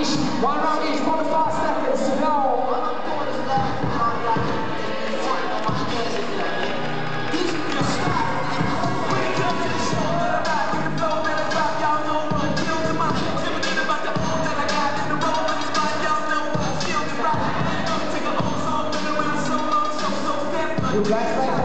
each. One round each. 45 seconds to go. You guys like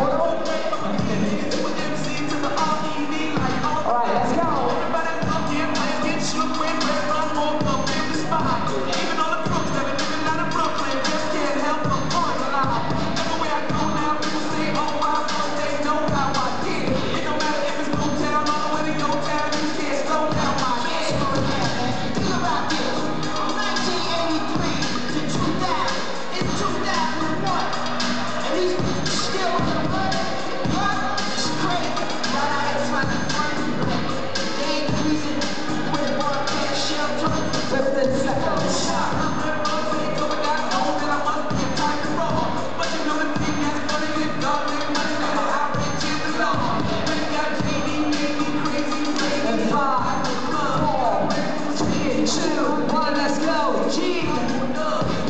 let's go. G.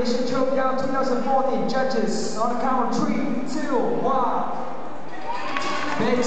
Malaysian Throwdown 2014. Judges on the count of three, two, one. Betty,